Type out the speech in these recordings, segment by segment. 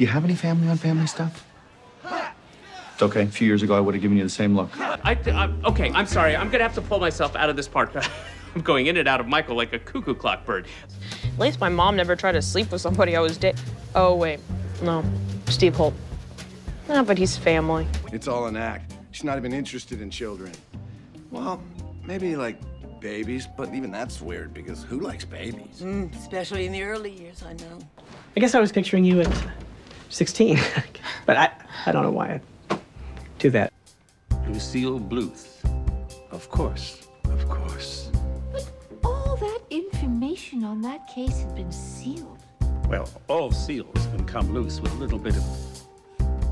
Do you have any family on family stuff? It's okay. A few years ago, I would have given you the same look. I, I, okay, I'm sorry. I'm gonna have to pull myself out of this part. I'm going in and out of Michael like a cuckoo clock bird. At least my mom never tried to sleep with somebody I was dating. Oh, wait. No. Steve Holt. No, but he's family. It's all an act. She's not even interested in children. Well, maybe like babies, but even that's weird because who likes babies? Mm, especially in the early years, I know. I guess I was picturing you at 16, but I, I don't know why I do that. Lucille Bluth. Of course, of course. But all that information on that case had been sealed. Well, all seals can come loose with a little bit of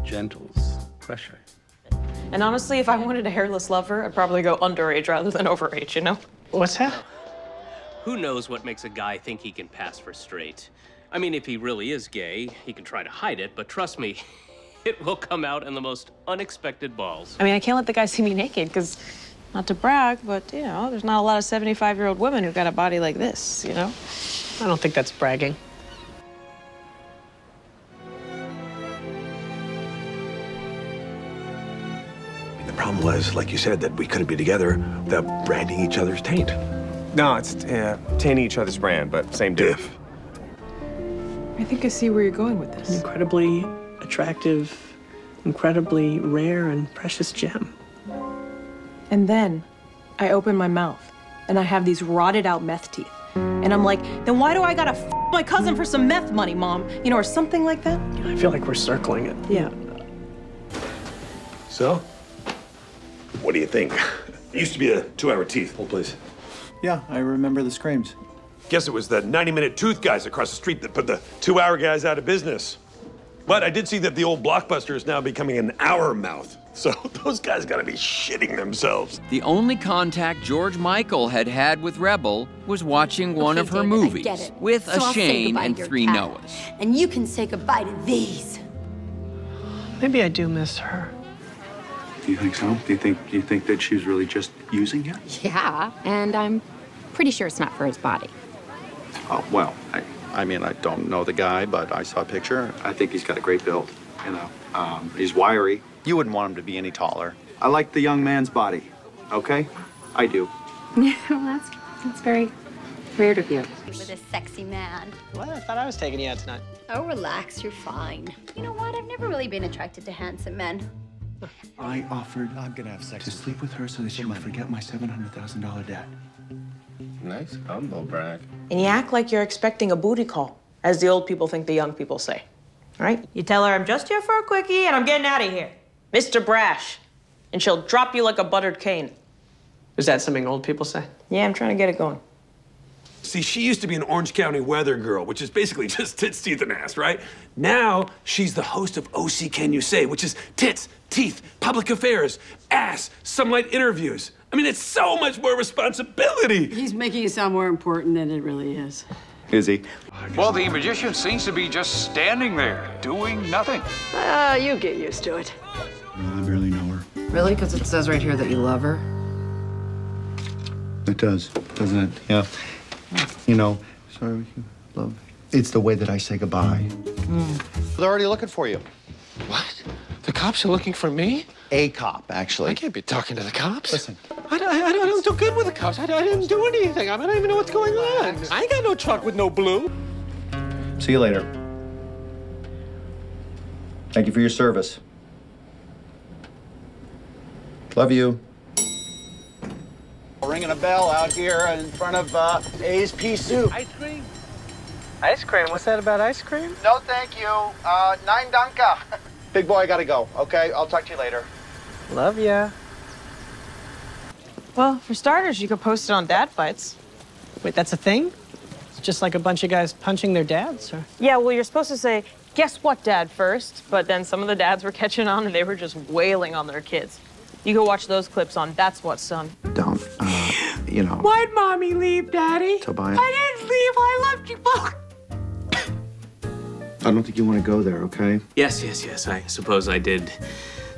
gentle's pressure. And honestly, if I wanted a hairless lover, I'd probably go underage rather than overage, you know? What's that? Who knows what makes a guy think he can pass for straight? I mean, if he really is gay, he can try to hide it, but trust me, it will come out in the most unexpected balls. I mean, I can't let the guy see me naked because, not to brag, but, you know, there's not a lot of 75 year old women who've got a body like this, you know? I don't think that's bragging. The problem was, like you said, that we couldn't be together without branding each other's taint. No, it's uh, tainting each other's brand, but same diff. I think I see where you're going with this. An incredibly attractive, incredibly rare and precious gem. And then I open my mouth and I have these rotted out meth teeth. And I'm like, then why do I gotta f my cousin for some meth money, mom? You know, or something like that? I feel like we're circling it. Yeah. So, what do you think? It used to be a two-hour teeth. Hold, please. Yeah, I remember the screams. Guess it was the 90-minute tooth guys across the street that put the two-hour guys out of business. But I did see that the old Blockbuster is now becoming an hour mouth. So those guys gotta be shitting themselves. The only contact George Michael had had with Rebel was watching one Okay, of her David, movies with So a I'll Shane and three cat. Noahs. And you can say goodbye to these. Maybe I do miss her. Do you think so? Do you think do you think that she was really just using you? Yeah, and I'm pretty sure it's not for his body. Oh well, I I mean I don't know the guy, but I saw a picture. I think he's got a great build. You know, um, he's wiry. You wouldn't want him to be any taller. I like the young man's body. Okay, I do. well, that's that's very weird of you. With a sexy man. What? I thought I was taking you out tonight. Oh, relax, you're fine. You know what? I've never really been attracted to handsome men. I offered I'm gonna have sex to sleep with her so that she might forget my seven hundred thousand dollar debt. Nice humble brag. And you act like you're expecting a booty call, as the old people think the young people say. All right? You tell her I'm just here for a quickie and I'm getting out of here. Mr. Brash. And she'll drop you like a buttered cane. Is that something old people say? Yeah, I'm trying to get it going. See, she used to be an Orange County weather girl, which is basically just tits, teeth, and ass, right? Now she's the host of OC Can You Say, which is tits, teeth, public affairs, ass, some light interviews. I mean, it's so much more responsibility. He's making it sound more important than it really is. Is he? Well, the magician seems to be just standing there, doing nothing. Ah, you get used to it. I barely know her. Really? Because it says right here that you love her. It does, doesn't it? Yeah. You know, sorry, love. It's the way that I say goodbye. They're already looking for you. What? The cops are looking for me? A cop, actually. I can't be talking to the cops. Listen. I, don't- I, don't- I don't do good with the cops. I, I didn't do anything. I, mean, I don't even know what's going on. I ain't got no truck with no blue. See you later. Thank you for your service. Love you. Ringing a bell out here in front of uh, A's Pea Soup. Ice cream? Ice cream? What's that about ice cream? No, thank you. Uh, nine Danka. Big boy, I gotta go. Okay, I'll talk to you later. Love ya. Well, for starters, you could post it on dad fights. Wait, that's a thing? It's just like a bunch of guys punching their dads? Or... Yeah, well, you're supposed to say, guess what, dad, first. But then some of the dads were catching on and they were just wailing on their kids. You go watch those clips on That's What, Son. Don't, uh, you know. Why'd mommy leave, Daddy? Tobias. I didn't leave. I loved you both. I don't think you want to go there, okay? Yes, yes, yes. I suppose I did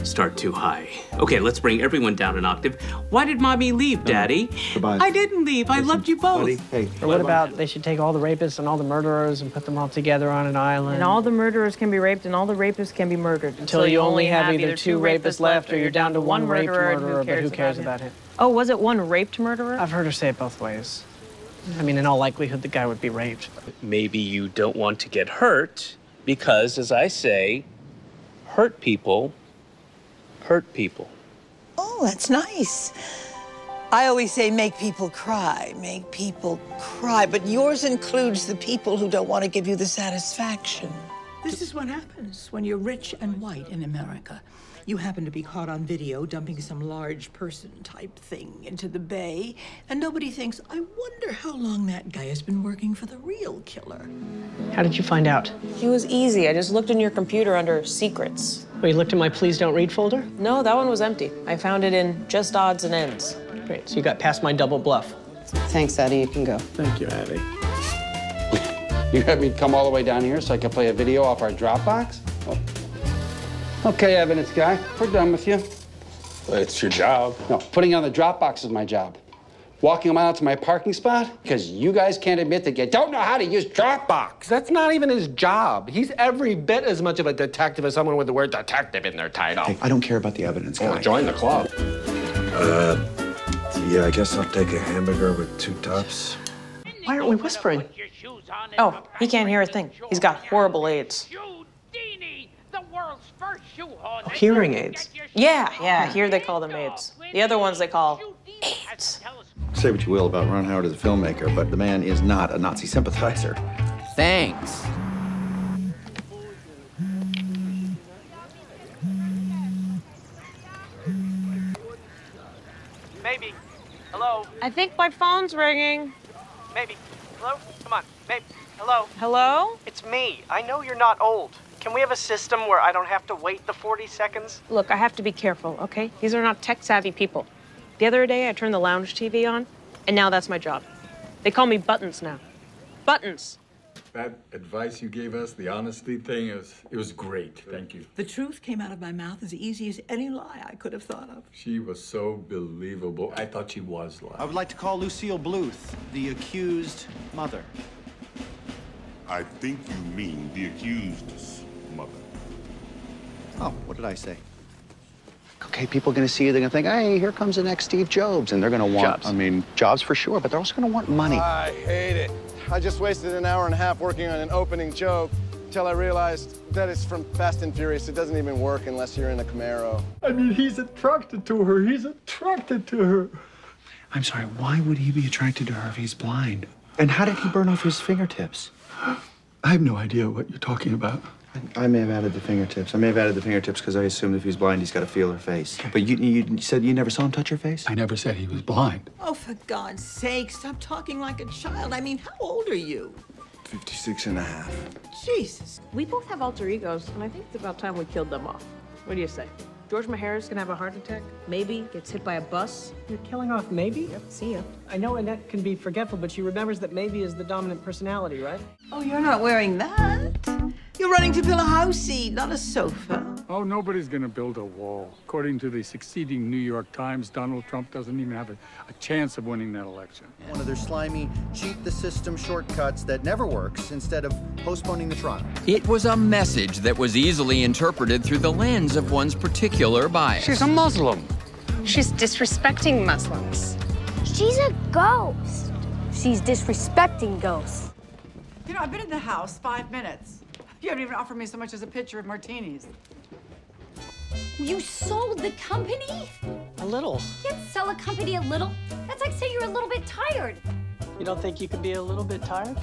start too high. Okay, let's bring everyone down an octave. Why did mommy leave, um, Daddy? Goodbye. I didn't leave. I loved you both. Hey, Or what about they should take all the rapists and all the murderers and put them all together on an island? And all the murderers can be raped, and all the rapists can be murdered. Until you only have either two rapists left, or you're down to one raped murderer, and murderer, but who cares about him? Oh, was it one raped murderer? I've heard her say it both ways. I mean, in all likelihood, the guy would be raped. Maybe you don't want to get hurt because, as I say, hurt people hurt people. Oh, that's nice. I always say make people cry, make people cry, but yours includes the people who don't want to give you the satisfaction. This is what happens when you're rich and white in America. You happen to be caught on video dumping some large person type thing into the bay, and nobody thinks, I wonder how long that guy has been working for the real killer. How did you find out? It was easy. I just looked in your computer under secrets. Oh, you looked in my please don't read folder? No, that one was empty. I found it in just odds and ends. Great, so you got past my double bluff. Thanks, Eddie. You can go. Thank you, Abby. You had me come all the way down here so I could play a video off our Dropbox? Okay, evidence guy, we're done with you. It's your job. No, putting on the Dropbox is my job. Walking a mile to my parking spot because you guys can't admit that you don't know how to use Dropbox. That's not even his job. He's every bit as much of a detective as someone with the word detective in their title. Hey, I don't care about the evidence, guy. Oh, join the club. Uh, yeah, I guess I'll take a hamburger with two tops. Why aren't we whispering? Oh, he can't hear a thing. He's got horrible aids. Oh, hearing aids. Yeah, yeah, here they call them aids. The other ones they call aids. Say what you will about Ron Howard as a filmmaker, but the man is not a Nazi sympathizer. Thanks. Maybe. Hello? I think my phone's ringing. Maybe. Hello? Come on. Maybe. Hello? Hello? It's me. I know you're not old. Can we have a system where I don't have to wait the 40 seconds? Look, I have to be careful, okay? These are not tech savvy people. The other day, I turned the lounge TV on, and now that's my job. They call me Buttons now. Buttons. That advice you gave us, the honesty thing, is it was great. Thank you. The truth came out of my mouth as easy as any lie I could have thought of. She was so believable. I thought she was lying. I would like to call Lucille Bluth, the accused mother. I think you mean the accused's mother. Oh, what did I say? Okay, people are going to see you. They're going to think, hey, here comes the next Steve Jobs. And they're going to want, Jobs. I mean, jobs for sure, but they're also going to want money. I hate it. I just wasted an hour and a half working on an opening joke until I realized that it's from Fast and Furious. It doesn't even work unless you're in a Camaro. I mean, he's attracted to her. He's attracted to her. I'm sorry, why would he be attracted to her if he's blind? And how did he burn off his fingertips? I have no idea what you're talking about. I may have added the fingertips. I may have added the fingertips because I assumed if he's blind, he's got to feel her face. But you, you said you never saw him touch her face? I never said he was blind. Oh, for God's sake, stop talking like a child. I mean, how old are you? 56 and a half. Jesus. We both have alter egos, and I think it's about time we killed them off. What do you say? George Maharis gonna have a heart attack? Maybe gets hit by a bus? You're killing off Maybe? Yep, see ya. I know Annette can be forgetful, but she remembers that Maybe is the dominant personality, right? Oh, you're not wearing that. You're running to build a house seat, not a sofa. Oh, nobody's going to build a wall. According to the succeeding New York Times, Donald Trump doesn't even have a, a chance of winning that election. One of their slimy, cheat the system shortcuts that never works instead of postponing the trial. It was a message that was easily interpreted through the lens of one's particular bias. She's a Muslim. She's disrespecting Muslims. She's a ghost. She's disrespecting ghosts. You know, I've been in the house five minutes. You haven't even offered me so much as a pitcher of martinis. You sold the company? A little. You can't sell a company a little. That's like saying you're a little bit tired. You don't think you could be a little bit tired?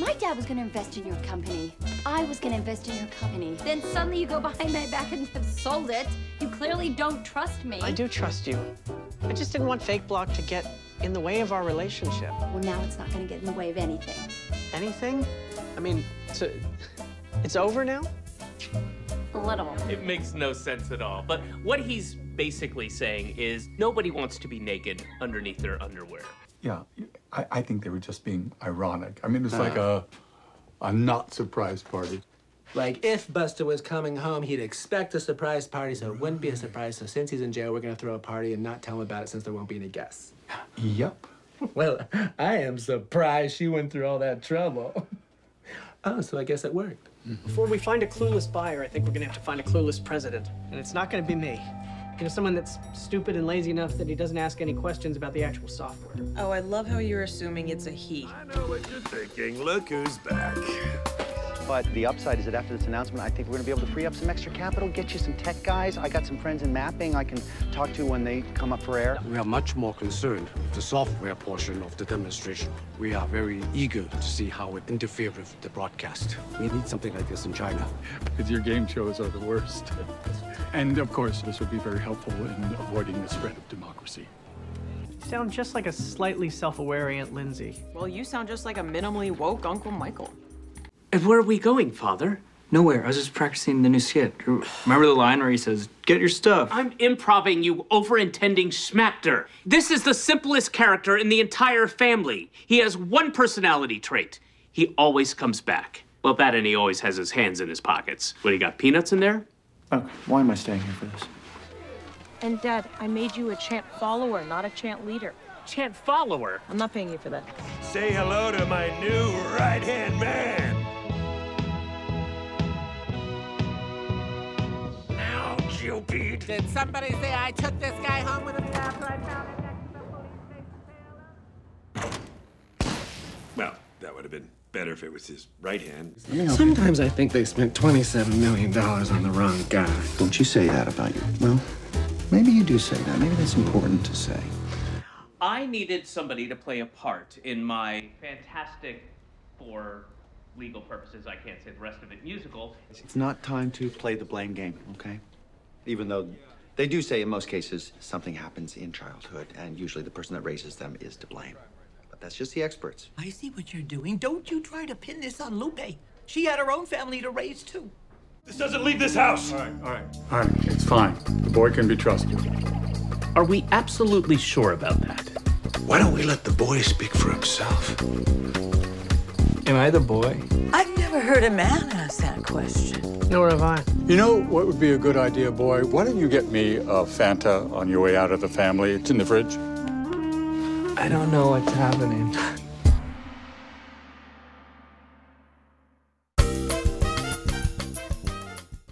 My dad was gonna invest in your company. I was gonna invest in your company. Then suddenly you go behind my back and have sold it. You clearly don't trust me. I do trust you. I just didn't want Fakeblock to get in the way of our relationship. Well, now it's not gonna get in the way of anything. Anything? I mean, so it's over now? A little. It makes no sense at all. But what he's basically saying is nobody wants to be naked underneath their underwear. Yeah, I, I think they were just being ironic. I mean, it's uh. like a, a not surprise party. Like, if Buster was coming home, he'd expect a surprise party, so it wouldn't be a surprise. So since he's in jail, we're gonna throw a party and not tell him about it since there won't be any guests. Yep. Well, I am surprised she went through all that trouble. Oh, so I guess it worked. Before we find a clueless buyer, I think we're gonna have to find a clueless president. And it's not gonna be me. You know, someone that's stupid and lazy enough that he doesn't ask any questions about the actual software. Oh, I love how you're assuming it's a he. I know what you're thinking. Look who's back. But the upside is that after this announcement, I think we're going to be able to free up some extra capital, get you some tech guys. I got some friends in mapping I can talk to when they come up for air. We are much more concerned with the software portion of the demonstration. We are very eager to see how it interferes with the broadcast. We need something like this in China. Because your game shows are the worst. And of course, this would be very helpful in avoiding the spread of democracy. You sound just like a slightly self-aware Aunt Lindsay. Well, you sound just like a minimally woke Uncle Michael. And where are we going, Father? Nowhere. I was just practicing the new skit. Remember the line where he says, "Get your stuff." I'm improving, you overintending schmacter. This is the simplest character in the entire family. He has one personality trait. He always comes back. Well, that and he always has his hands in his pockets. What, he got peanuts in there? Oh, why am I staying here for this? And Dad, I made you a chant follower, not a chant leader. Chant follower? I'm not paying you for that. Say hello to my new right-hand man. Now, Cupid. Did somebody say I took this guy home with me after I found him? Next to the police station Well, that would have been better if it was his right hand. Sometimes I think they spent $27 million on the wrong guy. Don't you say that about you. Well, maybe you do say that. Maybe that's important to say. I needed somebody to play a part in my fantastic, for legal purposes, I can't say the rest of it, musical. It's not time to play the blame game, okay? Even though they do say in most cases something happens in childhood, and usually the person that raises them is to blame. But that's just the experts. I see what you're doing. Don't you try to pin this on Lupe. She had her own family to raise, too. This doesn't leave this house. All right, all right. All right, it's fine. The boy can be trusted. Are we absolutely sure about that? Why don't we let the boy speak for himself? Am I the boy? I've never heard a man ask that question. Nor have I. You know what would be a good idea, boy? Why don't you get me a Fanta on your way out of the family? It's in the fridge. I don't know what's happening.